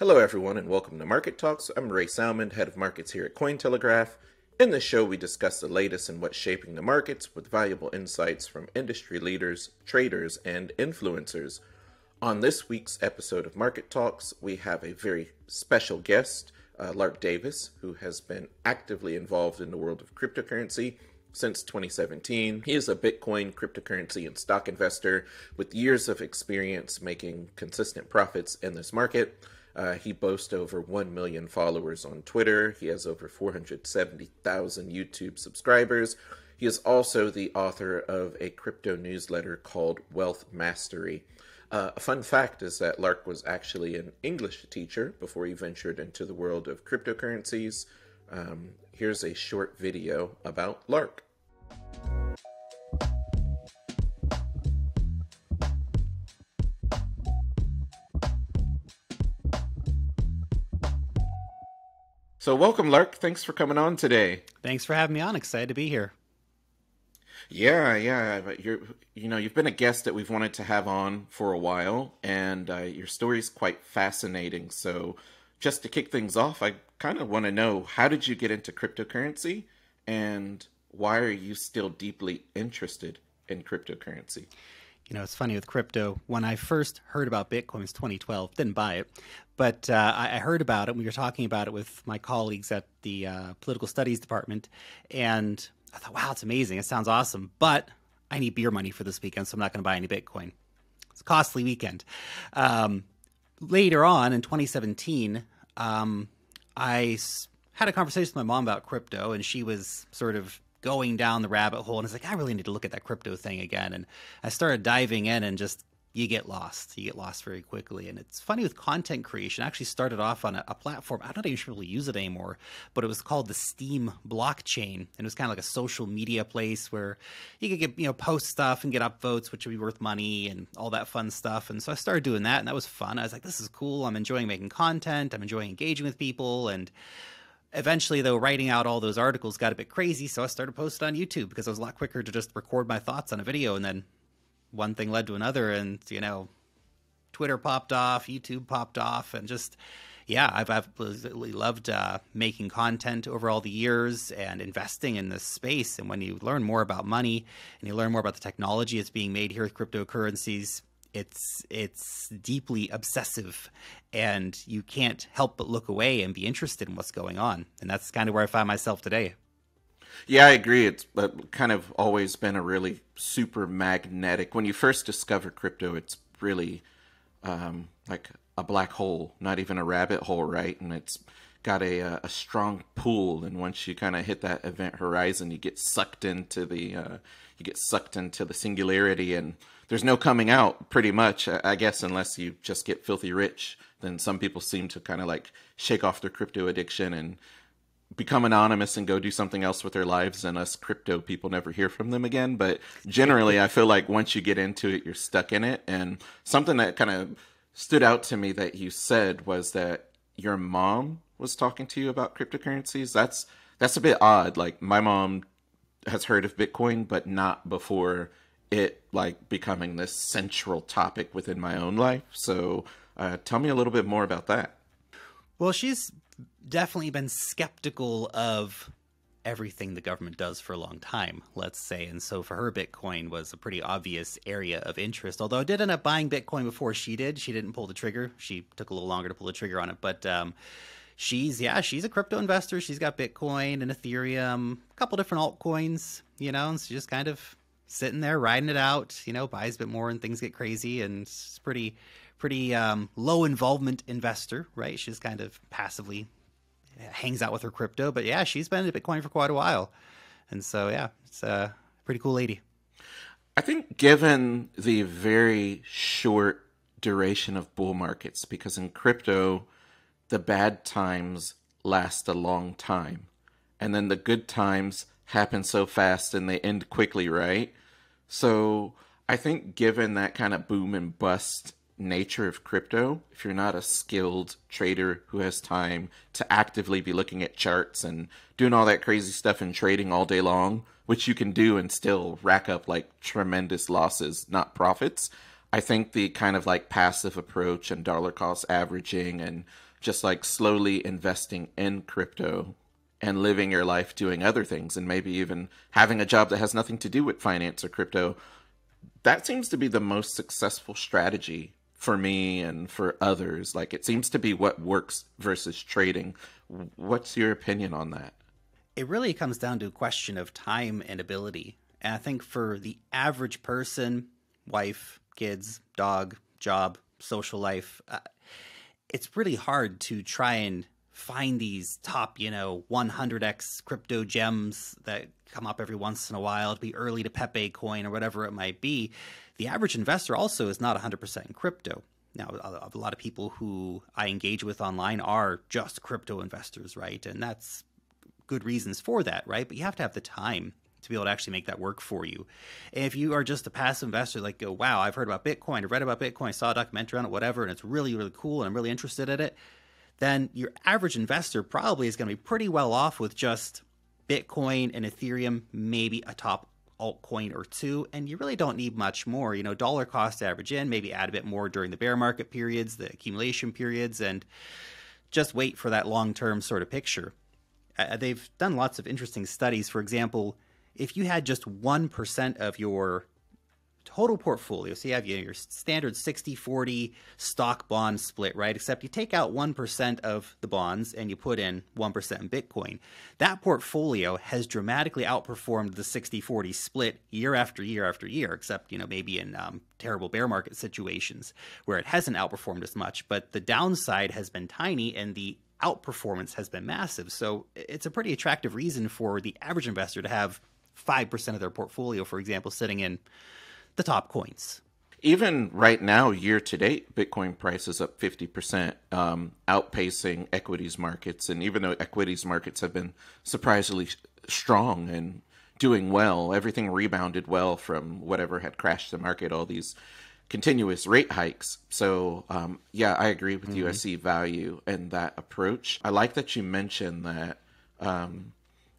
Hello, everyone, and welcome to Market Talks. I'm Ray Salmond, head of markets here at Cointelegraph. In this show, we discuss the latest in what's shaping the markets with valuable insights from industry leaders, traders, and influencers. On this week's episode of Market Talks, we have a very special guest, uh, Lark Davis, who has been actively involved in the world of cryptocurrency since 2017. He is a Bitcoin, cryptocurrency, and stock investor with years of experience making consistent profits in this market. Uh, he boasts over 1 million followers on Twitter. He has over 470,000 YouTube subscribers. He is also the author of a crypto newsletter called Wealth Mastery. Uh, a fun fact is that Lark was actually an English teacher before he ventured into the world of cryptocurrencies. Um, here's a short video about Lark. So, welcome, Lark. Thanks for coming on today. Thanks for having me on. Excited to be here. Yeah, yeah, but you're you know you've been a guest that we've wanted to have on for a while, and uh, your story's quite fascinating. So, just to kick things off, I kind of want to know how did you get into cryptocurrency, and why are you still deeply interested in cryptocurrency? You know, it's funny with crypto. When I first heard about Bitcoin, was 2012. Didn't buy it, but uh, I, heard about it. We were talking about it with my colleagues at the uh, political studies department, and I thought, wow, it's amazing. It sounds awesome, but I need beer money for this weekend, so I'm not going to buy any Bitcoin. It's a costly weekend. Um, later on in 2017, um, I had a conversation with my mom about crypto, and she was sort of going down the rabbit hole and it's like i really need to look at that crypto thing again. And i started diving in and just you get lost. You get lost very quickly. And it's funny with content creation i actually started off on a, a platform. I don't even sure really use it anymore but it was called the Steem blockchain. And it was kind of like a social media place where you could get you know post stuff and get upvotes which would be worth money and all that fun stuff. And so i started doing that and that was fun. I was like this is cool. I'm enjoying making content. I'm enjoying engaging with people. And eventually though writing out all those articles got a bit crazy so i started posting on youtube because it was a lot quicker to just record my thoughts on a video and then one thing led to another and you know twitter popped off youtube popped off and just yeah i've absolutely loved uh, making content over all the years and investing in this space and when you learn more about money and you learn more about the technology that's being made here with cryptocurrencies it's it's deeply obsessive and you can't help but look away and be interested in what's going on and that's kind of where i find myself today. Yeah i agree. It's kind of always been a really super magnetic when you first discover crypto it's really um, like a black hole not even a rabbit hole right? And it's got a a strong pull and once you kind of hit that event horizon you get sucked into the uh, you get sucked into the singularity and there's no coming out pretty much i guess unless you just get filthy rich then some people seem to kind of like shake off their crypto addiction and become anonymous and go do something else with their lives and us crypto people never hear from them again. But generally i feel like once you get into it you're stuck in it. And something that kind of stood out to me that you said was that your mom was talking to you about cryptocurrencies. That's that's a bit odd. Like my mom has heard of bitcoin but not before it like becoming this central topic within my own life. So uh, tell me a little bit more about that. Well, she's definitely been skeptical of everything the government does for a long time, let's say. And so for her, Bitcoin was a pretty obvious area of interest. Although I did end up buying Bitcoin before she did. She didn't pull the trigger. She took a little longer to pull the trigger on it. But um, she's, yeah, she's a crypto investor. She's got Bitcoin and Ethereum, a couple different altcoins, you know, and she's just kind of sitting there riding it out. You know, buys a bit more and things get crazy, and it's pretty pretty um, low involvement investor, right? She's kind of passively hangs out with her crypto, but yeah, she's been in Bitcoin for quite a while, and so yeah, it's a pretty cool lady. I think, given the very short duration of bull markets, because in crypto, the bad times last a long time, and then the good times happen so fast and they end quickly, right? So I think given that kind of boom and bust nature of crypto, if you're not a skilled trader who has time to actively be looking at charts and doing all that crazy stuff and trading all day long, which you can do and still rack up like tremendous losses, not profits, I think the kind of like passive approach and dollar cost averaging and just like slowly investing in crypto and living your life doing other things and maybe even having a job that has nothing to do with finance or crypto that seems to be the most successful strategy for me and for others. Like it seems to be what works versus trading. What's your opinion on that? It really comes down to a question of time and ability. And i think for the average person wife kids dog job social life uh, it's really hard to try and find these top, you know, 100x crypto gems that come up every once in a while to be early to Pepe coin or whatever it might be. The average investor also is not 100% in crypto. Now, a lot of people who I engage with online are just crypto investors, right? And that's good reasons for that, right? But you have to have the time to be able to actually make that work for you. If you are just a passive investor, like go, wow, I've heard about Bitcoin, I've read about Bitcoin, I saw a documentary on it, whatever, and it's really, really cool, and I'm really interested in it, then your average investor probably is going to be pretty well off with just Bitcoin and Ethereum, maybe a top altcoin or two, and you really don't need much more. You know, dollar cost average in, maybe add a bit more during the bear market periods, the accumulation periods, and just wait for that long term sort of picture. Uh, they've done lots of interesting studies. For example, if you had just 1% of your total portfolio, so you have your standard 60 40 stock bond split, right? Except you take out 1% of the bonds and you put in 1% in Bitcoin. That portfolio has dramatically outperformed the 60 40 split year after year after year, except, you know, maybe in um, terrible bear market situations where it hasn't outperformed as much. But the downside has been tiny and the outperformance has been massive. So it's a pretty attractive reason for the average investor to have 5% of their portfolio, for example, sitting in the top coins. Even right now, year to date, Bitcoin price is up 50%, um, outpacing equities markets. And even though equities markets have been surprisingly strong and doing well, everything rebounded well from whatever had crashed the market, all these continuous rate hikes. So, um, yeah, I agree with mm-hmm. you. I see value in that approach. I like that you mentioned that um,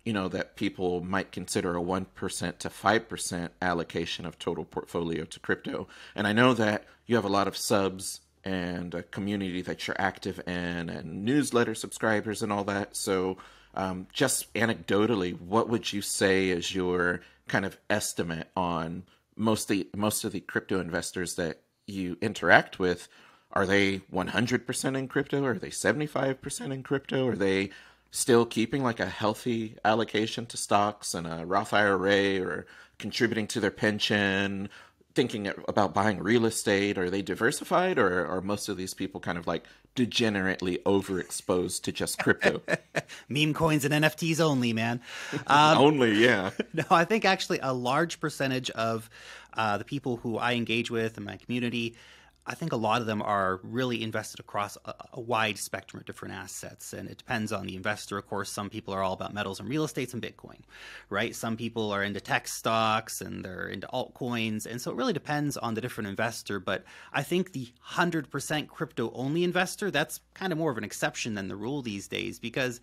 you know that people might consider a 1% to 5% allocation of total portfolio to crypto. And i know that you have a lot of subs and a community that you're active in and newsletter subscribers and all that. So um, just anecdotally what would you say is your kind of estimate on most the most of the crypto investors that you interact with? Are they 100% in crypto? Are they 75% in crypto? Are they still keeping like a healthy allocation to stocks and a Roth IRA or contributing to their pension, thinking about buying real estate? Are they diversified or are most of these people kind of like degenerately overexposed to just crypto? Meme coins and NFTs only, man. Um, only, yeah. No, I think actually a large percentage of uh, the people who I engage with in my community I think a lot of them are really invested across a, a, wide spectrum of different assets. And it depends on the investor. Of course, some people are all about metals and real estates and Bitcoin, right? Some people are into tech stocks and they're into altcoins. And so it really depends on the different investor. But I think the 100% crypto only investor, that's kind of more of an exception than the rule these days because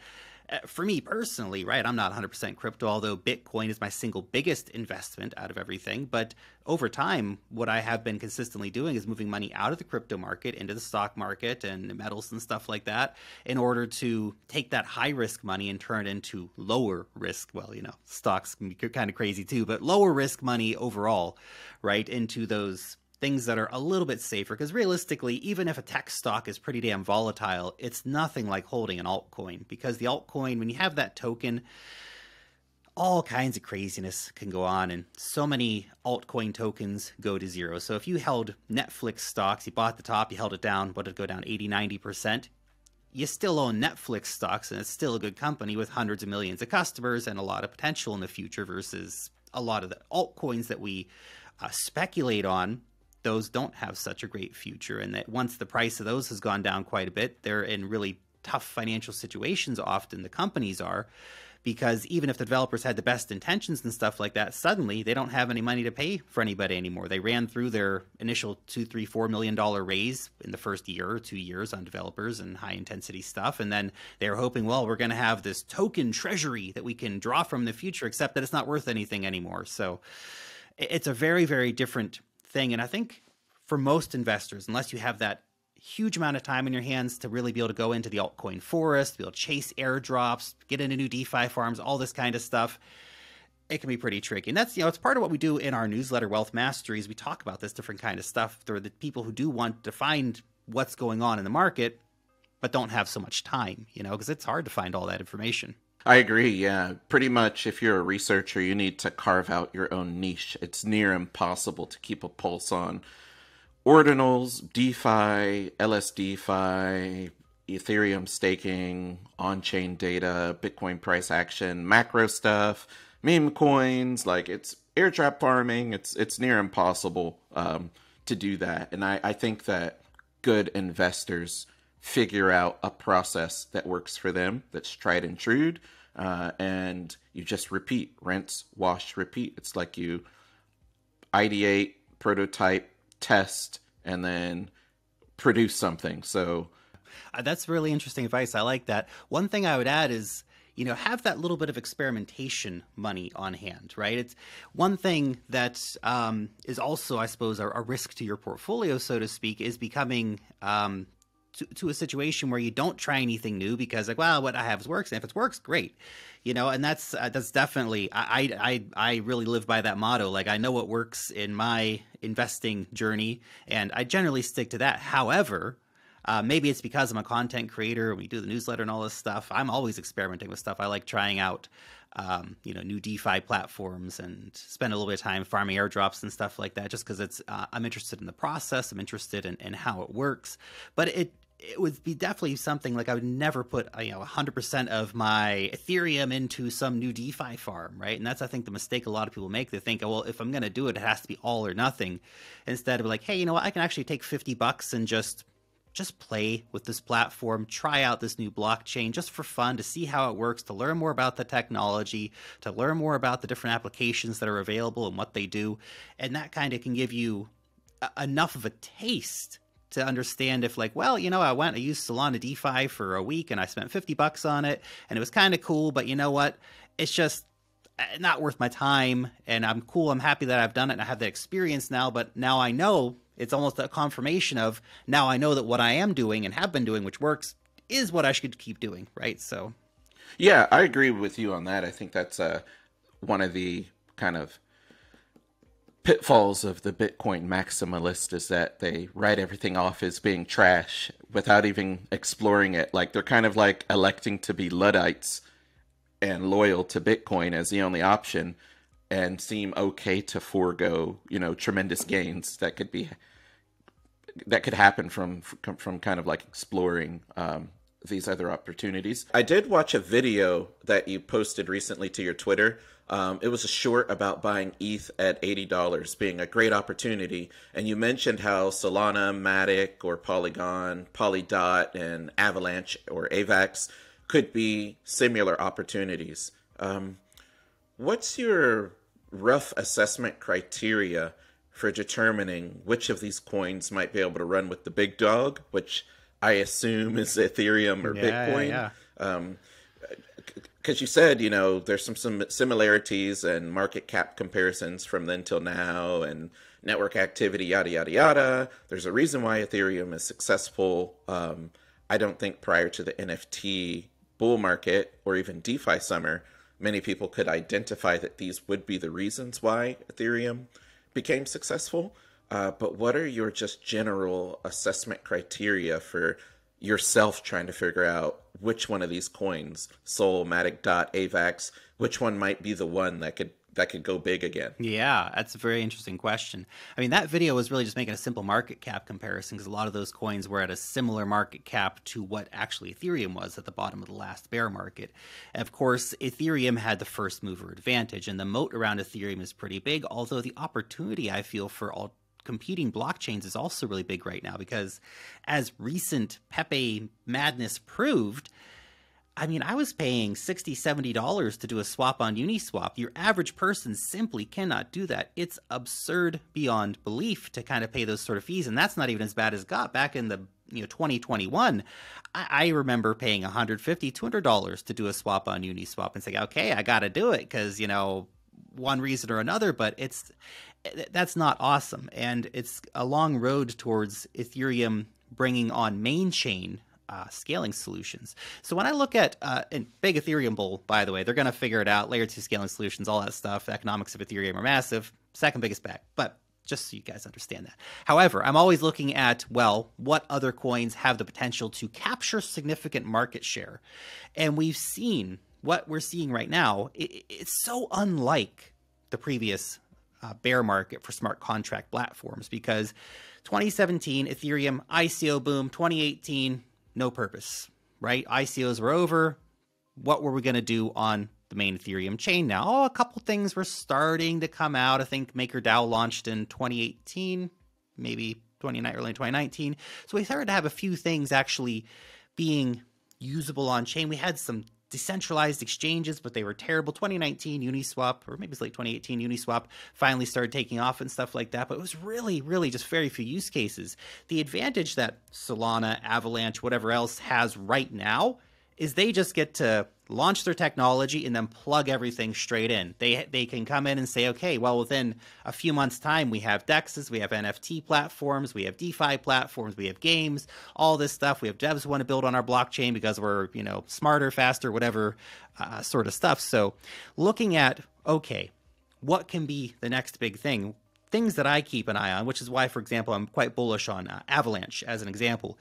Uh, for me personally, right, I'm not 100% crypto, although Bitcoin is my single biggest investment out of everything. But over time, what I have been consistently doing is moving money out of the crypto market into the stock market and metals and stuff like that in order to take that high risk money and turn it into lower risk. Well, you know, stocks can be kind of crazy too, but lower risk money overall, right, into those things that are a little bit safer because realistically even if a tech stock is pretty damn volatile it's nothing like holding an altcoin because the altcoin when you have that token all kinds of craziness can go on and so many altcoin tokens go to zero. So if you held netflix stocks you bought the top you held it down but it go down 80 90% you still own netflix stocks and it's still a good company with hundreds of millions of customers and a lot of potential in the future versus a lot of the altcoins that we uh, speculate on those don't have such a great future, and that once the price of those has gone down quite a bit, they're in really tough financial situations. Often the companies are, because even if the developers had the best intentions and stuff like that, suddenly they don't have any money to pay for anybody anymore. They ran through their initial two, three, four million dollar raise in the first year or two years on developers and high intensity stuff, and then they were hoping, well, we're going to have this token treasury that we can draw from in the future, except that it's not worth anything anymore. So it's a very, very different thing. And I think for most investors, unless you have that huge amount of time in your hands to really be able to go into the altcoin forest, be able to chase airdrops, get into new DeFi farms, all this kind of stuff. It can be pretty tricky. And that's, you know, it's part of what we do in our newsletter, Wealth Masteries. We talk about this different kind of stuff. Are the people who do want to find what's going on in the market, but don't have so much time, you know, because it's hard to find all that information. I agree, yeah. Pretty much, if you're a researcher, you need to carve out your own niche. It's near impossible to keep a pulse on ordinals, DeFi, LSDFi, Ethereum staking, on chain data, Bitcoin price action, macro stuff, meme coins. Like it's airdrop farming. It's it's near impossible um, to do that. And I, I think that good investors figure out a process that works for them, that's tried and true, uh, and you just repeat, rinse, wash, repeat. It's like you ideate, prototype, test, and then produce something. So uh, that's really interesting advice. I like that. One thing I would add is you know have that little bit of experimentation money on hand right it's one thing that um, is also i suppose a, a, risk to your portfolio so to speak is becoming um, to, to a situation where you don't try anything new because like well what i have works and if it works great. You know and that's uh, that's definitely I, I i really live by that motto. Like i know what works in my investing journey and i generally stick to that. However uh, maybe it's because i'm a content creator and we do the newsletter and all this stuff. I'm always experimenting with stuff. I like trying out um, you know new defi platforms and spend a little bit of time farming airdrops and stuff like that just because it's uh, i'm interested in the process. I'm interested in, in how it works. But it it would be definitely something like I would never put uh, you know 100% of my Ethereum into some new DeFi farm, right? And that's I think the mistake a lot of people make. They think, oh, well, if I'm going to do it, it has to be all or nothing. Instead of like, hey, you know what? I can actually take 50 bucks and just just play with this platform, try out this new blockchain just for fun to see how it works, to learn more about the technology, to learn more about the different applications that are available and what they do. And that kind of can give you a- enough of a taste to understand if like, well, you know, I went, I used Solana DeFi for a week and I spent 50 bucks on it and it was kind of cool, but you know what? It's just eh, not worth my time and I'm cool. I'm happy that I've done it and I have that experience now, but now I know it's almost a confirmation of now I know that what I am doing and have been doing, which works, is what I should keep doing, right? So, yeah, I agree with you on that. I think that's uh, one of the kind of pitfalls of the Bitcoin maximalist is that they write everything off as being trash without even exploring it. Like they're kind of like electing to be Luddites and loyal to Bitcoin as the only option and seem okay to forego, you know, tremendous gains that could be that could happen from from kind of like exploring um, these other opportunities. I did watch a video that you posted recently to your Twitter um, it was a short about buying ETH at $80 being a great opportunity. And you mentioned how Solana, Matic, or Polygon, Polkadot, and Avalanche or AVAX could be similar opportunities. Um, what's your rough assessment criteria for determining which of these coins might be able to run with the big dog, which I assume is Ethereum or yeah, Bitcoin? Yeah, yeah. Um, because you said you know there's some some similarities and market cap comparisons from then till now and network activity yada yada yada. There's a reason why ethereum is successful um, i don't think prior to the nft bull market or even defi summer many people could identify that these would be the reasons why ethereum became successful. Uh, but what are your just general assessment criteria for yourself trying to figure out which one of these coins, Sol, Matic, Dot, AVAX, which one might be the one that could that could go big again? Yeah, that's a very interesting question. I mean, that video was really just making a simple market cap comparison because a lot of those coins were at a similar market cap to what actually Ethereum was at the bottom of the last bear market. And of course, Ethereum had the first mover advantage, and the moat around Ethereum is pretty big, although the opportunity I feel for all competing blockchains is also really big right now because as recent Pepe madness proved, I mean, I was paying $60, $70 to do a swap on Uniswap. Your average person simply cannot do that. It's absurd beyond belief to kind of pay those sort of fees. And that's not even as bad as got back in the you know 2021 I, I remember paying 150 $200 to do a swap on uniswap and saying okay i gotta do it because you know one reason or another but it's that's not awesome. And it's a long road towards Ethereum bringing on main chain uh, scaling solutions. So when I look at uh, and big Ethereum bull, by the way, they're going to figure it out. Layer two scaling solutions, all that stuff. The economics of Ethereum are massive. Second biggest bet, but just so you guys understand that. However, I'm always looking at well, what other coins have the potential to capture significant market share, and we've seen what we're seeing right now. It, it's so unlike the previous uh, bear market for smart contract platforms because 2017 Ethereum ICO boom, 2018 no purpose, right? ICOs were over. What were we going to do on the main Ethereum chain now? Oh, a couple things were starting to come out. I think MakerDAO launched in 2018, maybe 2019, early 2019. So we started to have a few things actually being usable on chain. We had some decentralized exchanges, but they were terrible. 2019 Uniswap, or maybe it's late 2018 Uniswap, finally started taking off and stuff like that. But it was really, really just very few use cases. The advantage that Solana, Avalanche, whatever else has right now is they just get to launch their technology and then plug everything straight in. They they can come in and say, okay, well within a few months time we have dexes, we have NFT platforms, we have DeFi platforms, we have games, all this stuff. We have devs want to build on our blockchain because we're you know smarter, faster, whatever uh, sort of stuff. So looking at okay, what can be the next big thing? Things that I keep an eye on, which is why, for example, I'm quite bullish on uh, Avalanche as an example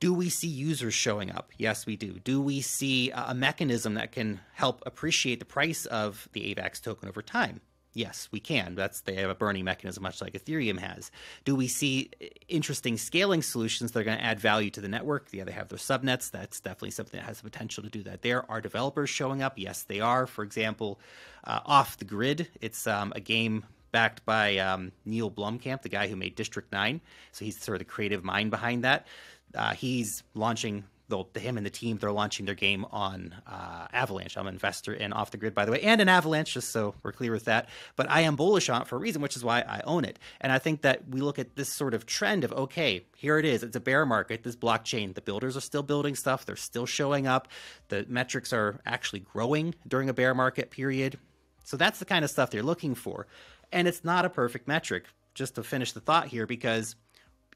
do we see users showing up? Yes, we do. Do we see a mechanism that can help appreciate the price of the AVAX token over time? Yes, we can. That's they have a burning mechanism, much like Ethereum has. Do we see interesting scaling solutions that are going to add value to the network? Yeah, they have their subnets. That's definitely something that has the potential to do that. There are developers showing up. Yes, they are. For example, uh, off the grid, it's um, a game backed by um, Neil Blomkamp, the guy who made District Nine. So he's sort of the creative mind behind that uh, he's launching the, him and the team they're launching their game on uh, Avalanche. I'm an investor in Off the Grid, by the way, and in Avalanche, just so we're clear with that. But I am bullish on it for a reason, which is why I own it. And I think that we look at this sort of trend of okay, here it is. It's a bear market. This blockchain, the builders are still building stuff. They're still showing up. The metrics are actually growing during a bear market period. So that's the kind of stuff they're looking for. And it's not a perfect metric. Just to finish the thought here, because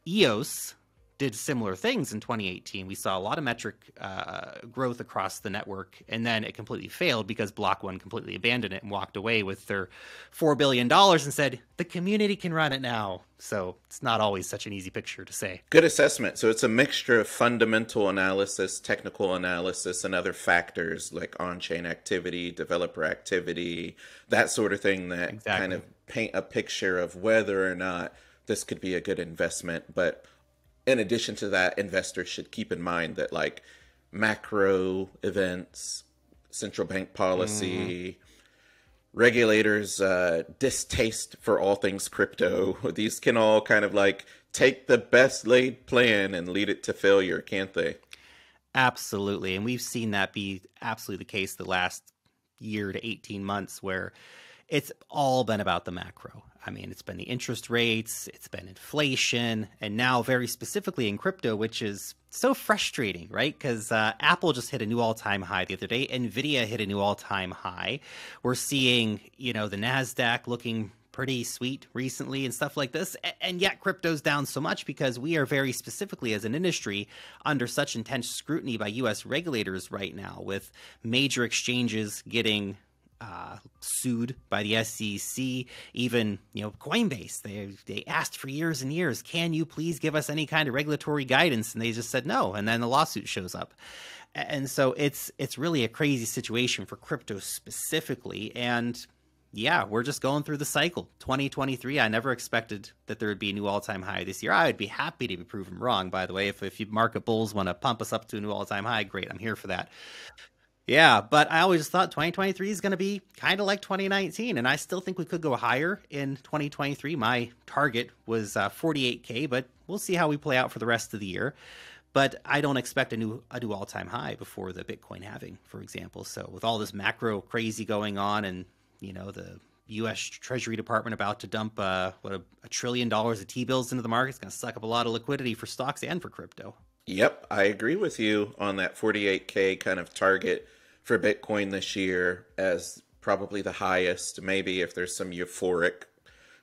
EOS did similar things in 2018. We saw a lot of metric uh, growth across the network, and then it completely failed because Block One completely abandoned it and walked away with their four billion dollars and said the community can run it now. So it's not always such an easy picture to say. Good assessment. So it's a mixture of fundamental analysis, technical analysis, and other factors like on-chain activity, developer activity, that sort of thing that exactly. kind of paint a picture of whether or not this could be a good investment, but in addition to that, investors should keep in mind that like macro events, central bank policy, mm. regulators' uh, distaste for all things crypto, these can all kind of like take the best laid plan and lead it to failure, can't they? Absolutely. And we've seen that be absolutely the case the last year to 18 months where it's all been about the macro. I mean, it's been the interest rates, it's been inflation, and now very specifically in crypto, which is so frustrating, right? Because uh, Apple just hit a new all-time high the other day. Nvidia hit a new all-time high. We're seeing, you know, the Nasdaq looking pretty sweet recently and stuff like this. And yet crypto's down so much because we are very specifically as an industry under such intense scrutiny by US regulators right now with major exchanges getting uh, sued by the SEC. Even you know Coinbase, they they asked for years and years, can you please give us any kind of regulatory guidance? And they just said no, and then the lawsuit shows up. And so it's it's really a crazy situation for crypto specifically, and yeah, we're just going through the cycle. 2023, I never expected that there would be a new all-time high this year. I would be happy to be proven wrong, by the way. If, if you market bulls want to pump us up to a new all-time high, great, I'm here for that. Yeah, but I always thought 2023 is going to be kind of like 2019, and I still think we could go higher in 2023. My target was uh, 48k, but we'll see how we play out for the rest of the year. But I don't expect a new a new all time high before the Bitcoin halving, for example. So with all this macro crazy going on, and you know the U.S. Treasury Department about to dump uh, what a, a trillion dollars of T bills into the market, it's going to suck up a lot of liquidity for stocks and for crypto. Yep, I agree with you on that 48K kind of target for Bitcoin this year as probably the highest. Maybe if there's some euphoric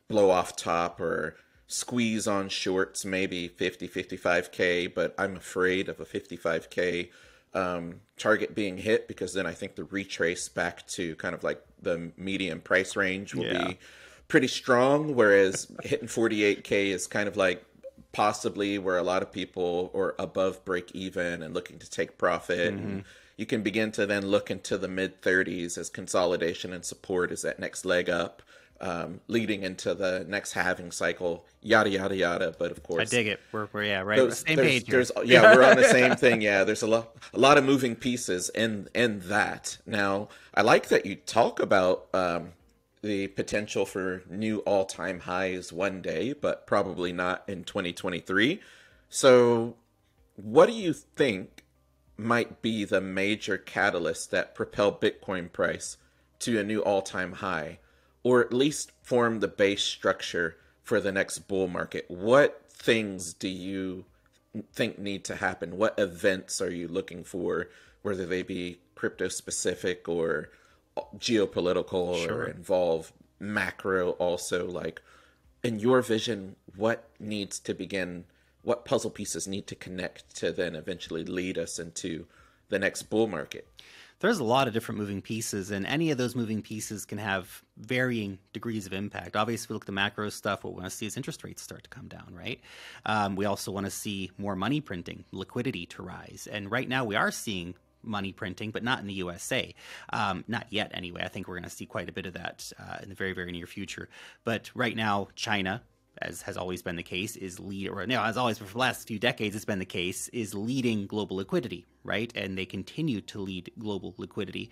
blow off top or squeeze on shorts, maybe 50, 55K, but I'm afraid of a 55K um, target being hit because then I think the retrace back to kind of like the median price range will yeah. be pretty strong. Whereas hitting 48K is kind of like possibly where a lot of people are above break even and looking to take profit. Mm-hmm. And you can begin to then look into the mid 30s as consolidation and support is that next leg up um, leading into the next halving cycle, yada yada yada. But of course, I dig it. We're, we're yeah right. Those, same there's, page. There's, yeah, we're on the same thing. Yeah, there's a lot a lot of moving pieces in in that. Now, I like that you talk about um, the potential for new all time highs one day, but probably not in 2023. So, what do you think might be the major catalyst that propel Bitcoin price to a new all time high? or at least form the base structure for the next bull market. What things do you think need to happen? What events are you looking for, whether they be crypto specific or geopolitical sure. or involve macro also? Like, in your vision, what needs to begin? What puzzle pieces need to connect to then eventually lead us into the next bull market? there's a lot of different moving pieces, and any of those moving pieces can have varying degrees of impact. Obviously, we look at the macro stuff. What we want to see is interest rates start to come down, right? Um, we also want to see more money printing, liquidity to rise. And right now, we are seeing money printing, but not in the USA. Um, not yet, anyway. I think we're going to see quite a bit of that uh, in the very, very near future. But right now, China as has always been the case, is lead or no, as always for the last few decades, it's been the case, is leading global liquidity, right? And they continue to lead global liquidity,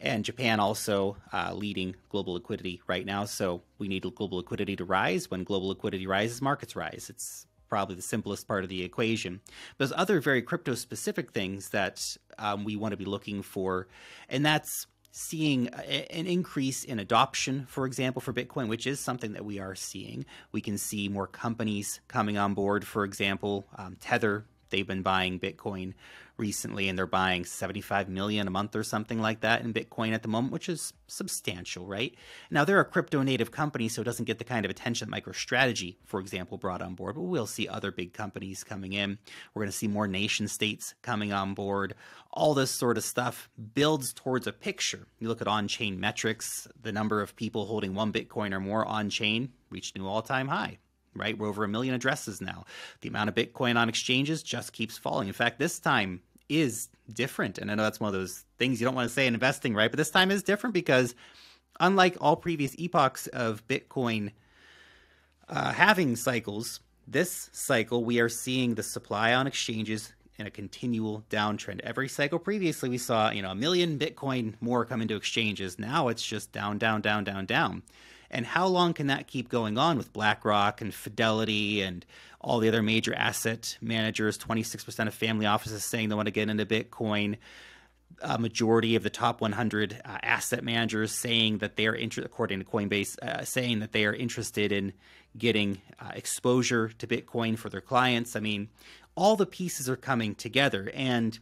and Japan also uh, leading global liquidity right now. So we need global liquidity to rise. When global liquidity rises, markets rise. It's probably the simplest part of the equation. There's other very crypto specific things that um, we want to be looking for, and that's seeing an increase in adoption, for example, for Bitcoin, which is something that we are seeing. We can see more companies coming on board. For example, um, Tether, they've been buying Bitcoin recently and they're buying 75 million a month or something like that in Bitcoin at the moment, which is substantial, right? Now, they're a crypto native company, so it doesn't get the kind of attention MicroStrategy, for example, brought on board, but we'll see other big companies coming in. We're going to see more nation states coming on board. All this sort of stuff builds towards a picture. You look at on chain metrics, the number of people holding one Bitcoin or more on chain reached new all time high right? We're over a million addresses now. The amount of Bitcoin on exchanges just keeps falling. In fact, this time is different. And I know that's one of those things you don't want to say in investing, right? But this time is different because unlike all previous epochs of Bitcoin uh, halving cycles, this cycle we are seeing the supply on exchanges in a continual downtrend. Every cycle previously we saw, you know, a million Bitcoin more come into exchanges. Now it's just down, down, down, down, down. And how long can that keep going on with BlackRock and Fidelity and all the other major asset managers? 26% of family offices saying they want to get into Bitcoin. A majority of the top 100 uh, asset managers saying that they are interested, according to Coinbase, uh, saying that they are interested in getting uh, exposure to Bitcoin for their clients. I mean, all the pieces are coming together, and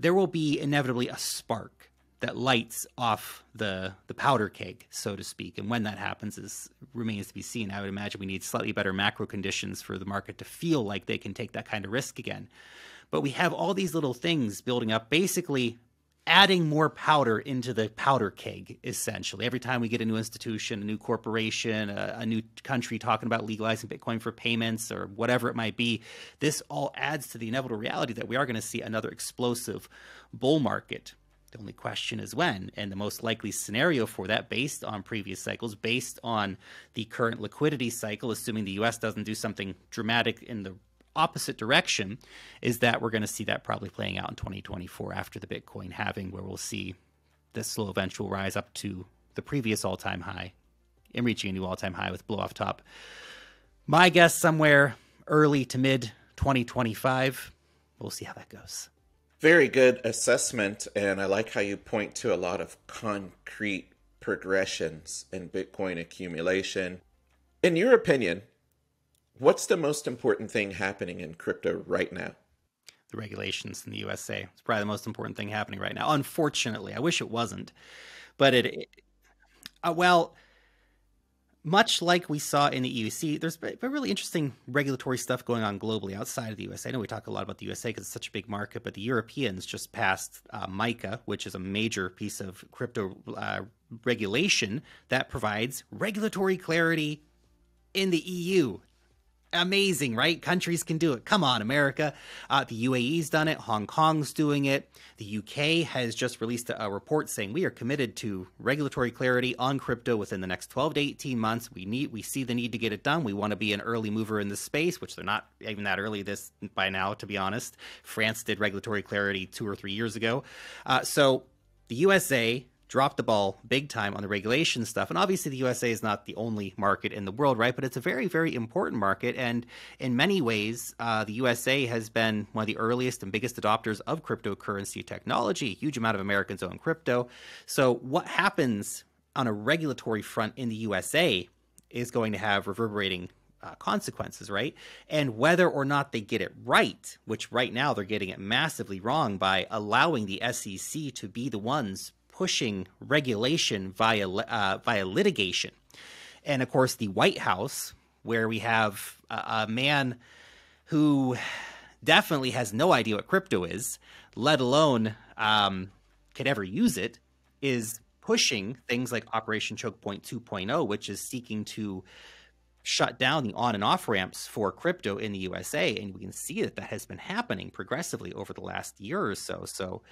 there will be inevitably a spark that lights off the the powder keg, so to speak. And when that happens is remains to be seen. I would imagine we need slightly better macro conditions for the market to feel like they can take that kind of risk again. But we have all these little things building up, basically adding more powder into the powder keg, essentially. Every time we get a new institution, a new corporation, a, a, new country talking about legalizing Bitcoin for payments or whatever it might be, this all adds to the inevitable reality that we are going to see another explosive bull market. The only question is when, and the most likely scenario for that, based on previous cycles, based on the current liquidity cycle, assuming the US doesn't do something dramatic in the opposite direction, is that we're going to see that probably playing out in 2024 after the Bitcoin halving, where we'll see this slow eventual rise up to the previous all time high and reaching a new all time high with blow off top. My guess somewhere early to mid 2025. We'll see how that goes. Very good assessment, and I like how you point to a lot of concrete progressions in Bitcoin accumulation. In your opinion, what's the most important thing happening in crypto right now? The regulations in the USA. It's probably the most important thing happening right now. Unfortunately, I wish it wasn't, but it. uh, well, much like we saw in the EUC, there's really interesting regulatory stuff going on globally outside of the USA. I know we talk a lot about the USA because it's such a big market, but the Europeans just passed uh, MICA, which is a major piece of crypto uh, regulation that provides regulatory clarity in the EU amazing, right? Countries can do it. Come on, America. Uh, the UAE's done it. Hong Kong's doing it. The UK has just released a, a, report saying we are committed to regulatory clarity on crypto within the next 12 to 18 months. We need, we see the need to get it done. We want to be an early mover in this space, which they're not even that early this by now, to be honest. France did regulatory clarity two or three years ago. Uh, so the USA dropped the ball big time on the regulation stuff. And obviously, the USA is not the only market in the world, right? But it's a very, very important market. And in many ways, uh, the USA has been one of the earliest and biggest adopters of cryptocurrency technology. A huge amount of Americans own crypto. So, what happens on a regulatory front in the USA is going to have reverberating uh, consequences, right? And whether or not they get it right, which right now they're getting it massively wrong by allowing the SEC to be the ones pushing regulation via uh, via litigation. And of course, the White House, where we have a, a man who definitely has no idea what crypto is, let alone um, could ever use it, is pushing things like Operation Choke Point 2.0, which is seeking to shut down the on and off ramps for crypto in the USA. And we can see that that has been happening progressively over the last year or so. So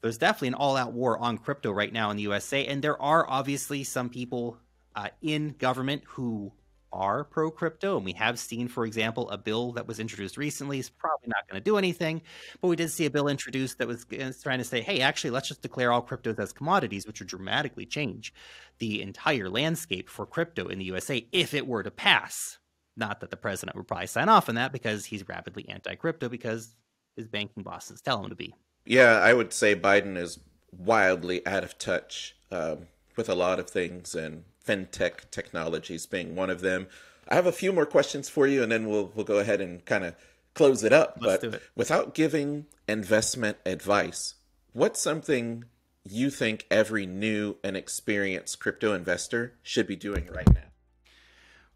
there's definitely an all out war on crypto right now in the USA. And there are obviously some people uh, in government who are pro crypto. And we have seen, for example, a bill that was introduced recently is probably not going to do anything. But we did see a bill introduced that was trying to say, hey, actually, let's just declare all cryptos as commodities, which would dramatically change the entire landscape for crypto in the USA if it were to pass. Not that the president would probably sign off on that because he's rapidly anti crypto because his banking bosses tell him to be. Yeah, I would say Biden is wildly out of touch um, with a lot of things and fintech technologies being one of them. I have a few more questions for you, and then we'll we'll go ahead and kind of close it up. Let's but it. without giving investment advice, what's something you think every new and experienced crypto investor should be doing right now?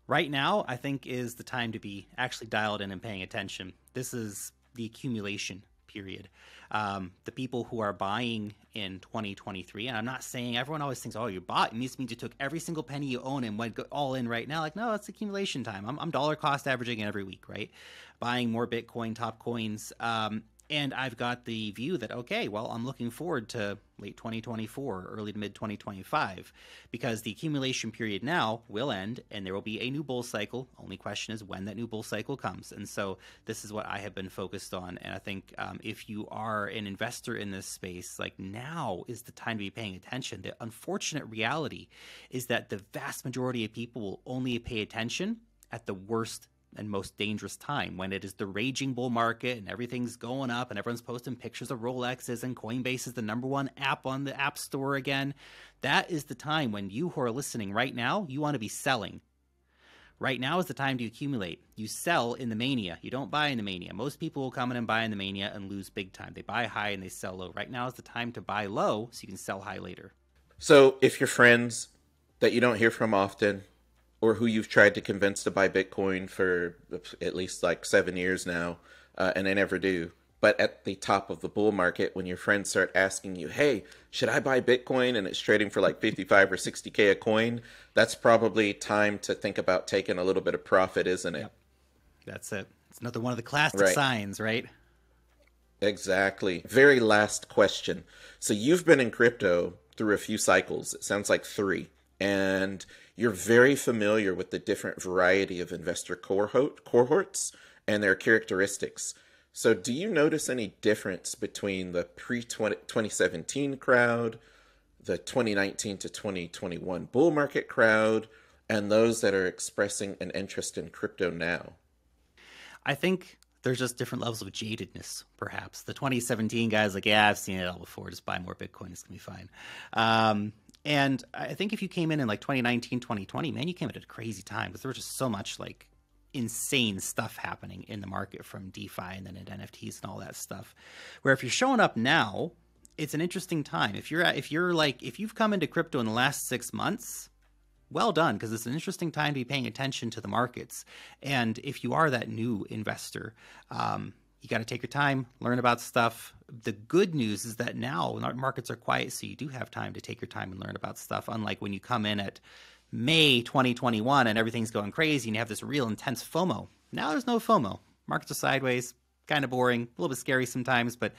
Right now, I think is the time to be actually dialed in and paying attention. This is the accumulation period um, the people who are buying in 2023. And I'm not saying everyone always thinks, oh, you bought. It means you took every single penny you own and went all in right now. Like, no, it's accumulation time. I'm, I'm dollar cost averaging every week, right? Buying more Bitcoin, top coins. Um, and I've got the view that, okay, well, I'm looking forward to late 2024, early to mid 2025, because the accumulation period now will end and there will be a new bull cycle. Only question is when that new bull cycle comes. And so this is what I have been focused on. And I think um, if you are an investor in this space, like now is the time to be paying attention. The unfortunate reality is that the vast majority of people will only pay attention at the worst and most dangerous time when it is the raging bull market and everything's going up and everyone's posting pictures of Rolexes and Coinbase is the number one app on the App Store again. That is the time when you who are listening right now, you want to be selling. Right now is the time to accumulate. You sell in the mania. You don't buy in the mania. Most people will come in and buy in the mania and lose big time. They buy high and they sell low. Right now is the time to buy low so you can sell high later. So if your friends that you don't hear from often or who you've tried to convince to buy Bitcoin for at least like seven years now, uh, and they never do. But at the top of the bull market, when your friends start asking you, "Hey, should I buy Bitcoin?" and it's trading for like fifty-five or sixty k a coin, that's probably time to think about taking a little bit of profit, isn't it? Yep. That's it. It's another one of the classic right. signs, right? Exactly. Very last question. So you've been in crypto through a few cycles. It sounds like three, and you're very familiar with the different variety of investor cohorts and their characteristics. So, do you notice any difference between the pre 2017 crowd, the 2019 to 2021 bull market crowd, and those that are expressing an interest in crypto now? I think there's just different levels of jadedness, perhaps. The 2017 guys, like, yeah, I've seen it all before. Just buy more Bitcoin. It's going to be fine. Um, and I think if you came in in like 2019, 2020, man, you came at a crazy time because there was just so much like insane stuff happening in the market from DeFi and then into NFTs and all that stuff. Where if you're showing up now, it's an interesting time. If you're if you're like if you've come into crypto in the last six months, well done because it's an interesting time to be paying attention to the markets. And if you are that new investor, um, you got to take your time, learn about stuff. The good news is that now markets are quiet, so you do have time to take your time and learn about stuff. Unlike when you come in at May 2021 and everything's going crazy and you have this real intense FOMO. Now there's no FOMO. Markets are sideways, kind of boring, a little bit scary sometimes, but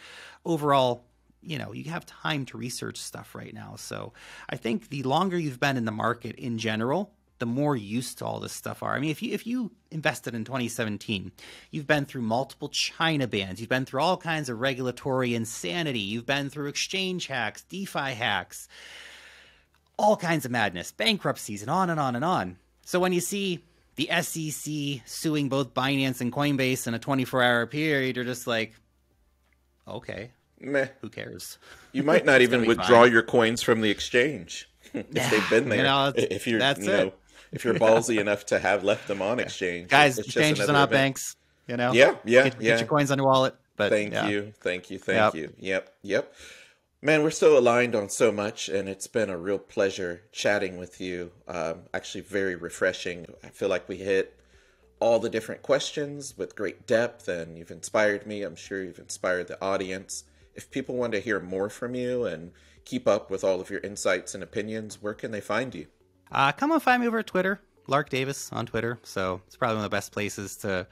overall, you know, you have time to research stuff right now. So I think the longer you've been in the market in general, the more used to all this stuff are. I mean, if you if you invested in 2017, you've been through multiple China bans, you've been through all kinds of regulatory insanity, you've been through exchange hacks, DeFi hacks, all kinds of madness, bankruptcies, and on and on and on. So when you see the SEC suing both Binance and Coinbase in a 24-hour period, you're just like, okay, Meh. Who cares? You might not even withdraw fine. your coins from the exchange if yeah, they've been there. You know, if you're, that's you know, it. If you're ballsy enough to have left them on exchange, guys, exchanges are not event. banks. You know, yeah, yeah, get, yeah. Get your coins on your wallet. But thank yeah. you, thank you, thank yep. you. Yep, yep. Man, we're so aligned on so much, and it's been a real pleasure chatting with you. Um, actually, very refreshing. I feel like we hit all the different questions with great depth, and you've inspired me. I'm sure you've inspired the audience if people want to hear more from you and keep up with all of your insights and opinions, where can they find you? Uh, come and find me over at Twitter, Lark Davis on Twitter. So it's probably one of the best places to.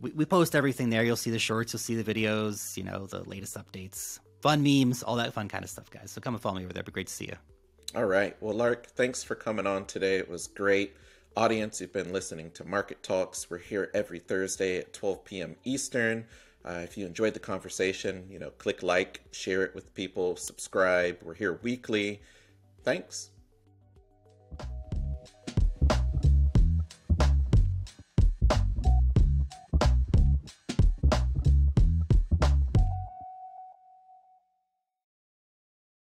We, we post everything there. You'll see the shorts, you'll see the videos, you know, the latest updates, fun memes, all that fun kind of stuff, guys. So come and follow me over there. It'd be great to see you. All right. Well, Lark, thanks for coming on today. It was great. Audience, you've been listening to Market Talks. We're here every Thursday at 12 p.m. Eastern. Uh, if you enjoyed the conversation, you know, click like, share it with people, subscribe. We're here weekly. Thanks.